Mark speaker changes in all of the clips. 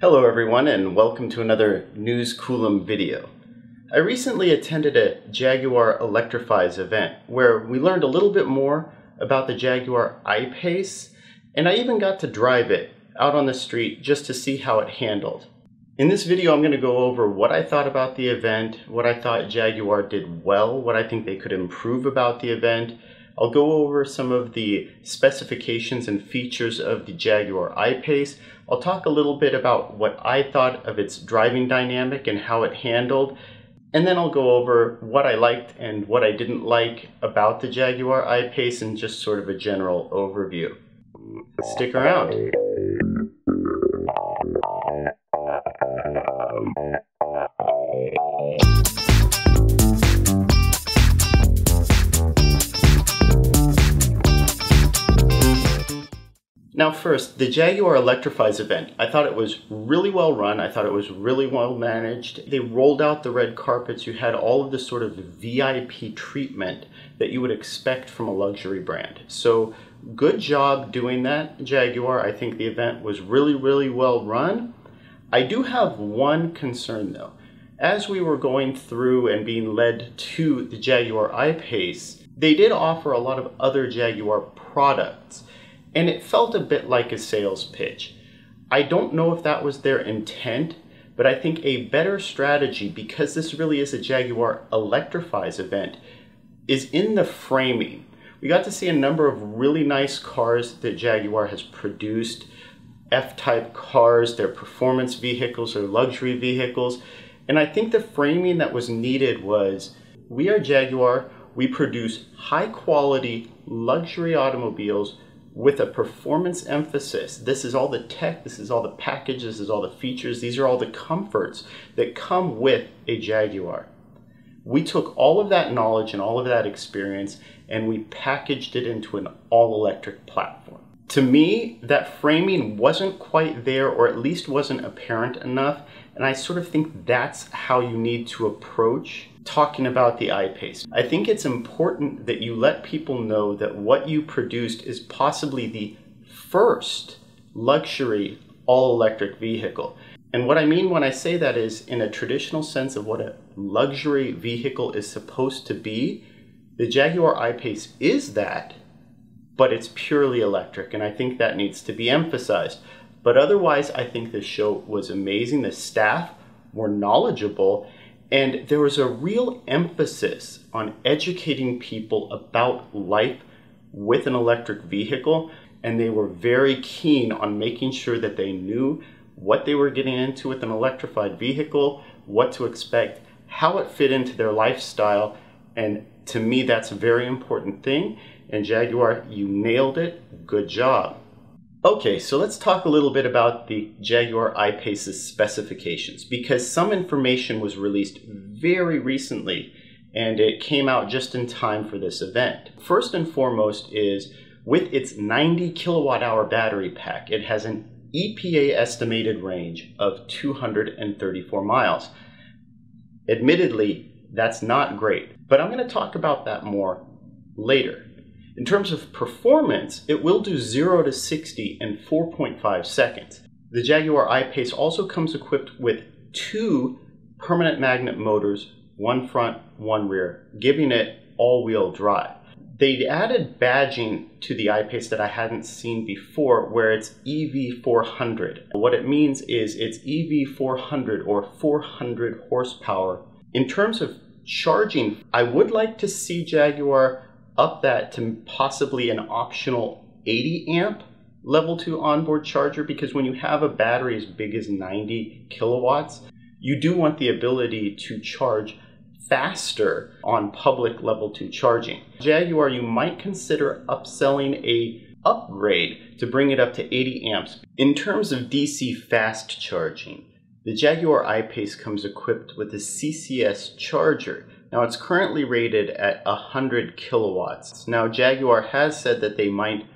Speaker 1: Hello everyone and welcome to another News Coulomb video. I recently attended a Jaguar Electrifies event where we learned a little bit more about the Jaguar I-Pace and I even got to drive it out on the street just to see how it handled. In this video I'm going to go over what I thought about the event, what I thought Jaguar did well, what I think they could improve about the event, I'll go over some of the specifications and features of the Jaguar I-Pace. I'll talk a little bit about what I thought of its driving dynamic and how it handled. And then I'll go over what I liked and what I didn't like about the Jaguar I-Pace and just sort of a general overview. Stick around. First, the Jaguar Electrifies event. I thought it was really well run. I thought it was really well managed. They rolled out the red carpets. You had all of the sort of VIP treatment that you would expect from a luxury brand. So good job doing that, Jaguar. I think the event was really, really well run. I do have one concern though. As we were going through and being led to the Jaguar I-Pace, they did offer a lot of other Jaguar products and it felt a bit like a sales pitch. I don't know if that was their intent, but I think a better strategy, because this really is a Jaguar Electrifies event, is in the framing. We got to see a number of really nice cars that Jaguar has produced, F-type cars, their performance vehicles their luxury vehicles, and I think the framing that was needed was, we are Jaguar, we produce high quality luxury automobiles with a performance emphasis. This is all the tech, this is all the package, this is all the features, these are all the comforts that come with a Jaguar. We took all of that knowledge and all of that experience and we packaged it into an all-electric platform. To me, that framing wasn't quite there or at least wasn't apparent enough and I sort of think that's how you need to approach talking about the I-Pace. I think it's important that you let people know that what you produced is possibly the first luxury all-electric vehicle. And what I mean when I say that is in a traditional sense of what a luxury vehicle is supposed to be, the Jaguar I-Pace is that, but it's purely electric, and I think that needs to be emphasized. But otherwise, I think the show was amazing. The staff were knowledgeable, and there was a real emphasis on educating people about life with an electric vehicle. And they were very keen on making sure that they knew what they were getting into with an electrified vehicle, what to expect, how it fit into their lifestyle. And to me, that's a very important thing. And Jaguar, you nailed it. Good job. Okay, so let's talk a little bit about the Jaguar I-Pace's specifications because some information was released very recently and it came out just in time for this event. First and foremost is with its 90 kilowatt hour battery pack, it has an EPA estimated range of 234 miles. Admittedly, that's not great, but I'm going to talk about that more later. In terms of performance, it will do 0 to 60 in 4.5 seconds. The Jaguar I-Pace also comes equipped with two permanent magnet motors, one front, one rear, giving it all-wheel drive. They added badging to the I-Pace that I hadn't seen before where it's EV400. What it means is it's EV400 or 400 horsepower. In terms of charging, I would like to see Jaguar up that to possibly an optional 80 amp level 2 onboard charger because when you have a battery as big as 90 kilowatts, you do want the ability to charge faster on public level 2 charging. Jaguar, you might consider upselling a upgrade to bring it up to 80 amps. In terms of DC fast charging, the Jaguar I-Pace comes equipped with a CCS charger now it's currently rated at 100 kilowatts. Now Jaguar has said that they might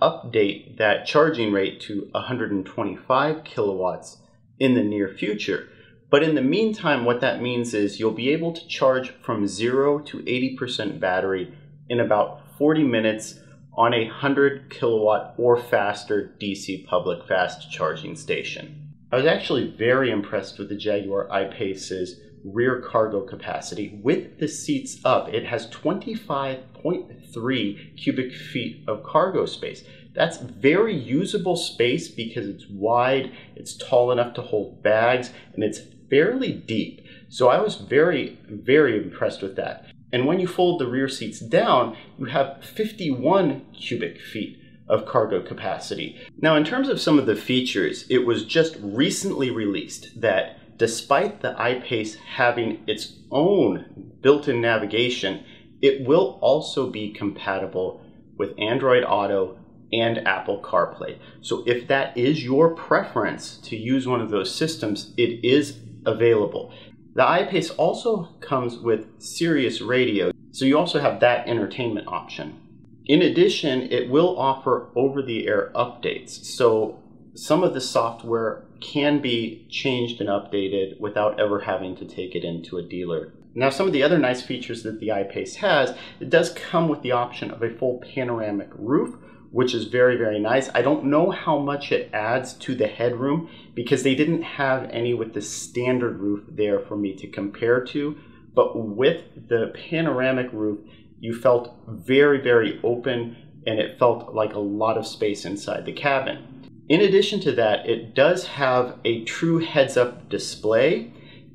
Speaker 1: update that charging rate to 125 kilowatts in the near future. But in the meantime, what that means is you'll be able to charge from 0 to 80% battery in about 40 minutes on a 100 kilowatt or faster DC public fast charging station. I was actually very impressed with the Jaguar I-Pace's rear cargo capacity. With the seats up, it has 25.3 cubic feet of cargo space. That's very usable space because it's wide, it's tall enough to hold bags, and it's fairly deep. So I was very, very impressed with that. And when you fold the rear seats down, you have 51 cubic feet of cargo capacity. Now, in terms of some of the features, it was just recently released that despite the I-Pace having its own built-in navigation, it will also be compatible with Android Auto and Apple CarPlay. So if that is your preference to use one of those systems, it is available. The I-Pace also comes with Sirius Radio, so you also have that entertainment option. In addition, it will offer over-the-air updates, so some of the software can be changed and updated without ever having to take it into a dealer. Now, some of the other nice features that the I-Pace has, it does come with the option of a full panoramic roof, which is very, very nice. I don't know how much it adds to the headroom because they didn't have any with the standard roof there for me to compare to. But with the panoramic roof, you felt very, very open and it felt like a lot of space inside the cabin. In addition to that, it does have a true heads-up display.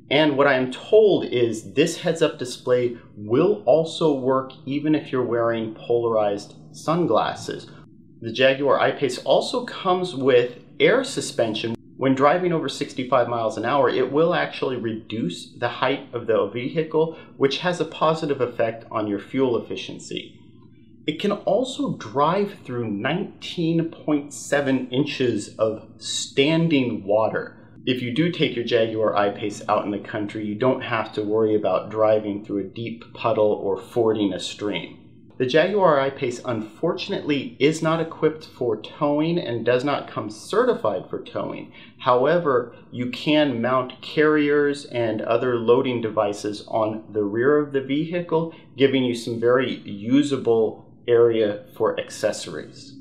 Speaker 1: And what I am told is this heads-up display will also work even if you're wearing polarized sunglasses the Jaguar I-Pace also comes with air suspension. When driving over 65 miles an hour, it will actually reduce the height of the vehicle, which has a positive effect on your fuel efficiency. It can also drive through 19.7 inches of standing water. If you do take your Jaguar I-Pace out in the country, you don't have to worry about driving through a deep puddle or fording a stream. The Jaguar I-Pace unfortunately is not equipped for towing and does not come certified for towing. However, you can mount carriers and other loading devices on the rear of the vehicle, giving you some very usable area for accessories.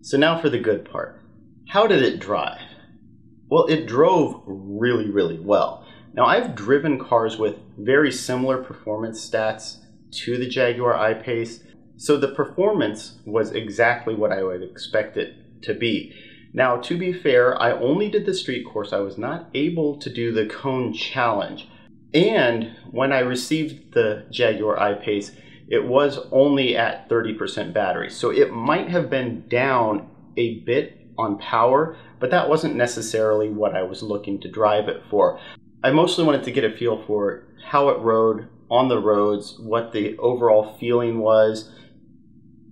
Speaker 1: So now for the good part. How did it drive? Well, it drove really, really well. Now I've driven cars with very similar performance stats to the Jaguar I-Pace, so the performance was exactly what I would expect it to be. Now, to be fair, I only did the street course. I was not able to do the cone challenge. And when I received the Jaguar I-Pace, it was only at 30% battery. So it might have been down a bit on power, but that wasn't necessarily what I was looking to drive it for. I mostly wanted to get a feel for how it rode on the roads, what the overall feeling was,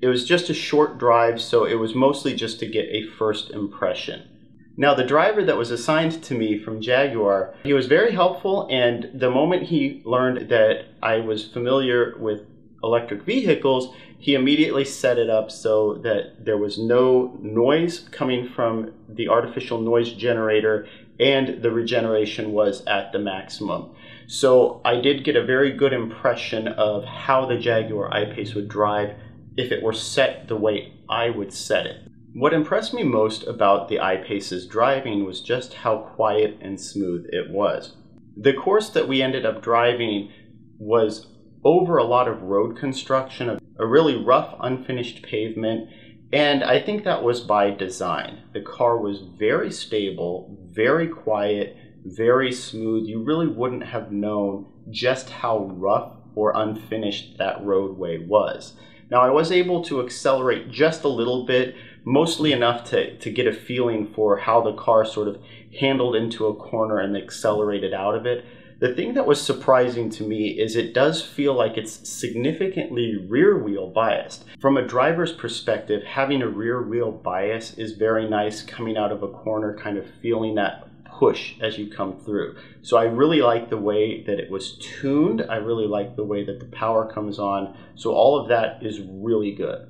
Speaker 1: it was just a short drive, so it was mostly just to get a first impression. Now, the driver that was assigned to me from Jaguar, he was very helpful, and the moment he learned that I was familiar with electric vehicles, he immediately set it up so that there was no noise coming from the artificial noise generator and the regeneration was at the maximum. So I did get a very good impression of how the Jaguar I-Pace would drive if it were set the way I would set it. What impressed me most about the I-Pace's driving was just how quiet and smooth it was. The course that we ended up driving was over a lot of road construction, a really rough, unfinished pavement, and I think that was by design. The car was very stable, very quiet, very smooth. You really wouldn't have known just how rough or unfinished that roadway was. Now I was able to accelerate just a little bit, mostly enough to, to get a feeling for how the car sort of handled into a corner and accelerated out of it. The thing that was surprising to me is it does feel like it's significantly rear wheel biased. From a driver's perspective, having a rear wheel bias is very nice coming out of a corner, kind of feeling that push as you come through. So I really like the way that it was tuned. I really like the way that the power comes on. So all of that is really good.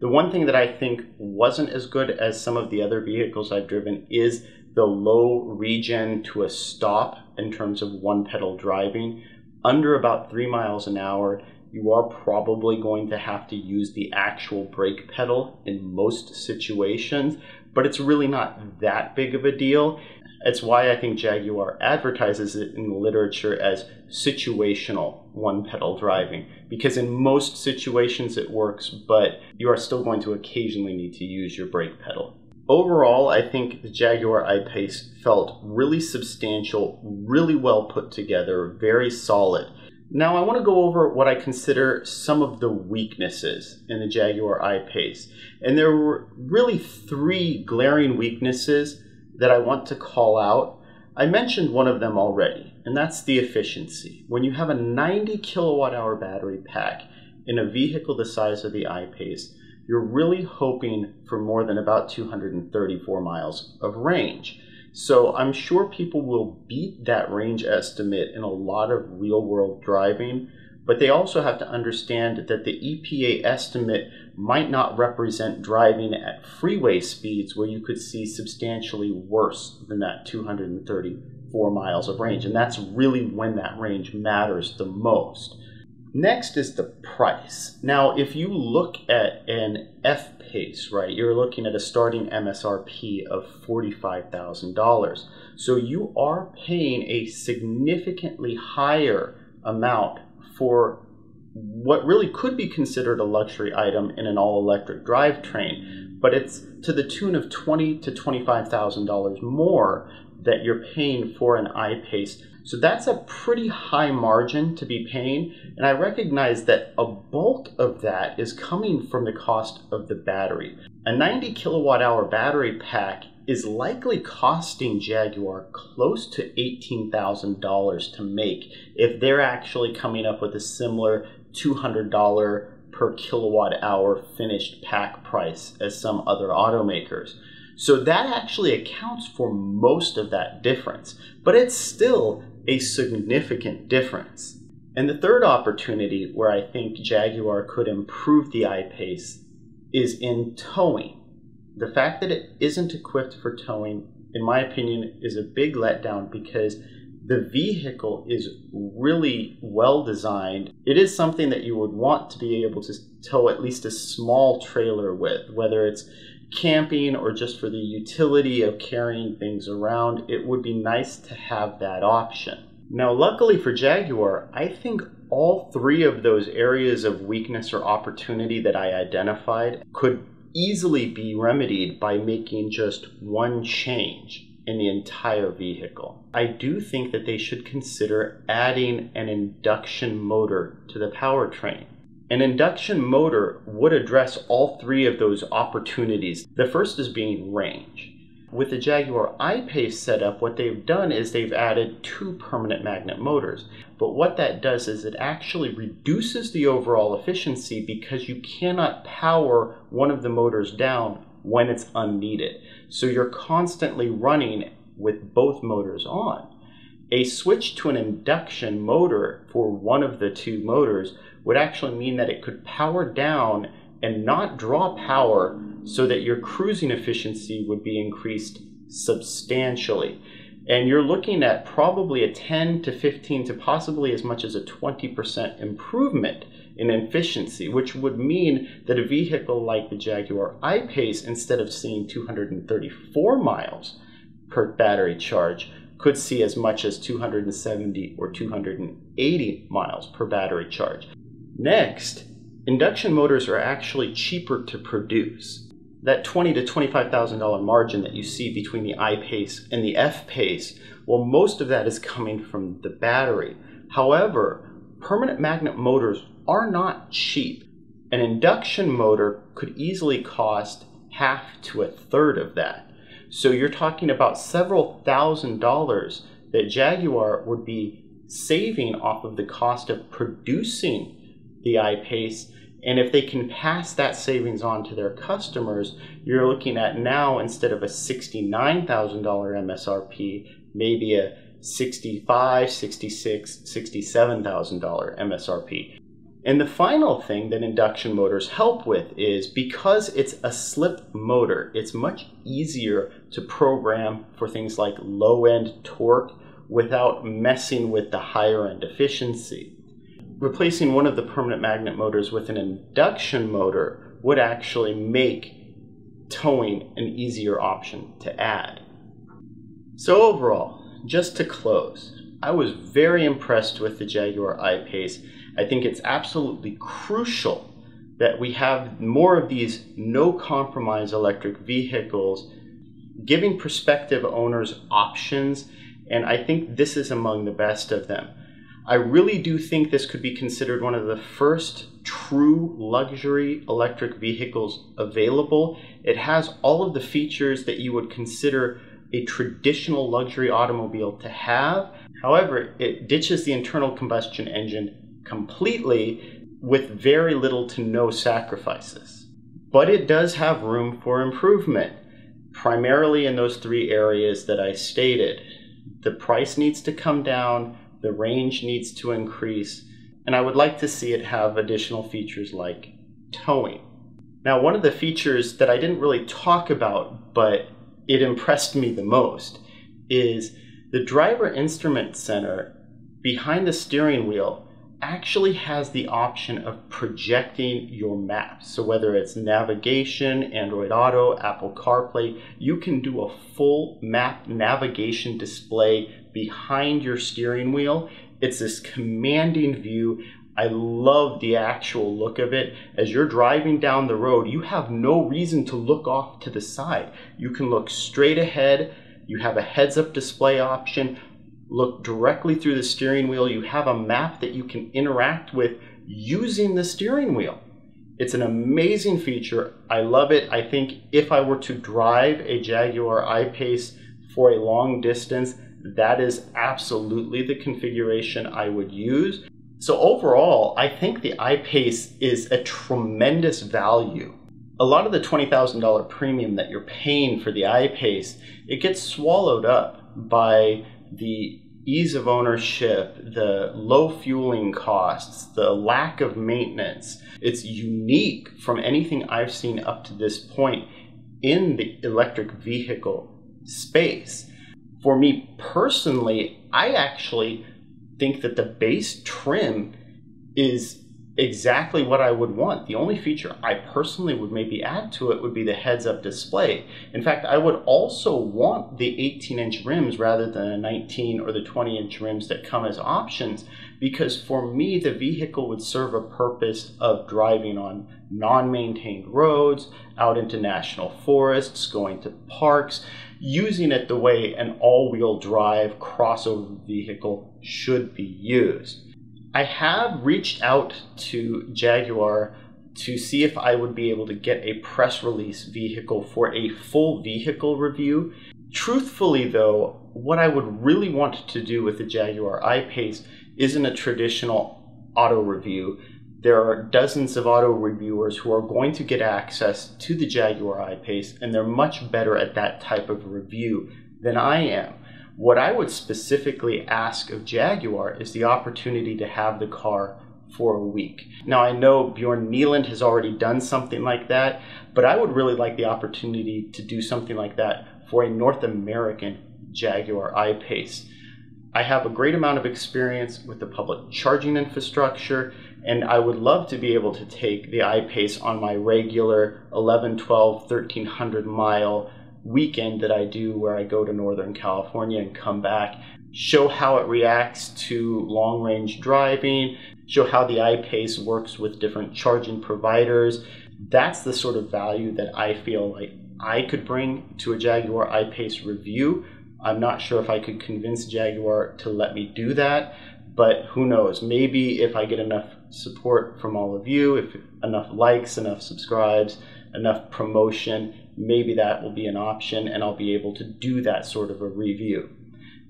Speaker 1: The one thing that I think wasn't as good as some of the other vehicles I've driven is the low regen to a stop in terms of one pedal driving. Under about three miles an hour, you are probably going to have to use the actual brake pedal in most situations, but it's really not that big of a deal It's why I think Jaguar advertises it in the literature as situational one pedal driving, because in most situations it works, but you are still going to occasionally need to use your brake pedal. Overall, I think the Jaguar I-Pace felt really substantial, really well put together, very solid. Now I want to go over what I consider some of the weaknesses in the Jaguar I-Pace. And there were really three glaring weaknesses that I want to call out. I mentioned one of them already, and that's the efficiency. When you have a 90 kilowatt hour battery pack in a vehicle the size of the I-Pace, you're really hoping for more than about 234 miles of range. So I'm sure people will beat that range estimate in a lot of real world driving, but they also have to understand that the EPA estimate might not represent driving at freeway speeds where you could see substantially worse than that 234 miles of range. And that's really when that range matters the most. Next is the price. Now, if you look at an F pace, right, you're looking at a starting MSRP of $45,000. So you are paying a significantly higher amount for what really could be considered a luxury item in an all-electric drivetrain, but it's to the tune of twenty to twenty-five thousand dollars more that you're paying for an I-Pace. So that's a pretty high margin to be paying, and I recognize that a bulk of that is coming from the cost of the battery. A 90 kilowatt hour battery pack is likely costing Jaguar close to $18,000 to make if they're actually coming up with a similar $200 per kilowatt hour finished pack price as some other automakers. So that actually accounts for most of that difference, but it's still a significant difference. And the third opportunity where I think Jaguar could improve the I-Pace is in towing. The fact that it isn't equipped for towing, in my opinion, is a big letdown because the vehicle is really well designed. It is something that you would want to be able to tow at least a small trailer with, whether it's camping or just for the utility of carrying things around. It would be nice to have that option. Now, luckily for Jaguar, I think all three of those areas of weakness or opportunity that I identified could easily be remedied by making just one change in the entire vehicle. I do think that they should consider adding an induction motor to the powertrain. An induction motor would address all three of those opportunities. The first is being range. With the Jaguar I-Pace setup, what they've done is they've added two permanent magnet motors. But what that does is it actually reduces the overall efficiency because you cannot power one of the motors down when it's unneeded. So you're constantly running with both motors on. A switch to an induction motor for one of the two motors would actually mean that it could power down and not draw power so that your cruising efficiency would be increased substantially. And you're looking at probably a 10 to 15 to possibly as much as a 20% improvement in efficiency, which would mean that a vehicle like the Jaguar I-Pace, instead of seeing 234 miles per battery charge, could see as much as 270 or 280 miles per battery charge. Next, induction motors are actually cheaper to produce. That twenty to twenty-five thousand dollar margin that you see between the I-Pace and the F-Pace, well, most of that is coming from the battery. However, permanent magnet motors are not cheap. An induction motor could easily cost half to a third of that. So you're talking about several thousand dollars that Jaguar would be saving off of the cost of producing the I-Pace. And if they can pass that savings on to their customers, you're looking at now instead of a $69,000 MSRP, maybe a $65, $66, $67,000 MSRP. And the final thing that induction motors help with is because it's a slip motor, it's much easier to program for things like low end torque without messing with the higher end efficiency replacing one of the permanent magnet motors with an induction motor would actually make towing an easier option to add. So overall, just to close, I was very impressed with the Jaguar I-Pace. I think it's absolutely crucial that we have more of these no compromise electric vehicles giving prospective owners options and I think this is among the best of them. I really do think this could be considered one of the first true luxury electric vehicles available. It has all of the features that you would consider a traditional luxury automobile to have. However, it ditches the internal combustion engine completely with very little to no sacrifices. But it does have room for improvement, primarily in those three areas that I stated. The price needs to come down, the range needs to increase, and I would like to see it have additional features like towing. Now, one of the features that I didn't really talk about, but it impressed me the most, is the driver instrument center behind the steering wheel actually has the option of projecting your map. So whether it's navigation, Android Auto, Apple CarPlay, you can do a full map navigation display behind your steering wheel. It's this commanding view. I love the actual look of it. As you're driving down the road, you have no reason to look off to the side. You can look straight ahead. You have a heads up display option look directly through the steering wheel. You have a map that you can interact with using the steering wheel. It's an amazing feature. I love it. I think if I were to drive a Jaguar I-Pace for a long distance, that is absolutely the configuration I would use. So overall, I think the I-Pace is a tremendous value. A lot of the $20,000 premium that you're paying for the I-Pace, it gets swallowed up by the ease of ownership, the low fueling costs, the lack of maintenance. It's unique from anything I've seen up to this point in the electric vehicle space. For me personally, I actually think that the base trim is exactly what I would want. The only feature I personally would maybe add to it would be the heads up display. In fact, I would also want the 18 inch rims rather than the 19 or the 20 inch rims that come as options because for me, the vehicle would serve a purpose of driving on non maintained roads, out into national forests, going to parks, using it the way an all wheel drive crossover vehicle should be used. I have reached out to Jaguar to see if I would be able to get a press release vehicle for a full vehicle review. Truthfully, though, what I would really want to do with the Jaguar I-Pace isn't a traditional auto review. There are dozens of auto reviewers who are going to get access to the Jaguar I-Pace, and they're much better at that type of review than I am. What I would specifically ask of Jaguar is the opportunity to have the car for a week. Now, I know Bjorn Nyland has already done something like that, but I would really like the opportunity to do something like that for a North American Jaguar I-Pace. I have a great amount of experience with the public charging infrastructure, and I would love to be able to take the I-Pace on my regular 11, 12, 1300 mile weekend that I do where I go to Northern California and come back, show how it reacts to long range driving, show how the I-Pace works with different charging providers. That's the sort of value that I feel like I could bring to a Jaguar I-Pace review. I'm not sure if I could convince Jaguar to let me do that, but who knows? Maybe if I get enough support from all of you, if enough likes, enough subscribes, enough promotion, maybe that will be an option and I'll be able to do that sort of a review.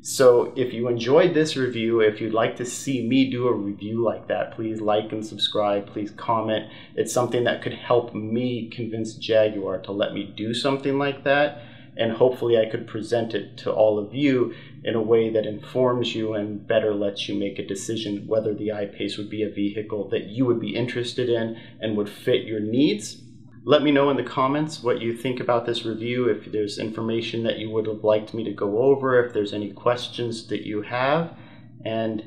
Speaker 1: So if you enjoyed this review, if you'd like to see me do a review like that, please like and subscribe, please comment. It's something that could help me convince Jaguar to let me do something like that. And hopefully I could present it to all of you in a way that informs you and better lets you make a decision whether the I-Pace would be a vehicle that you would be interested in and would fit your needs let me know in the comments what you think about this review, if there's information that you would have liked me to go over, if there's any questions that you have, and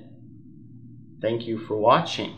Speaker 1: thank you for watching.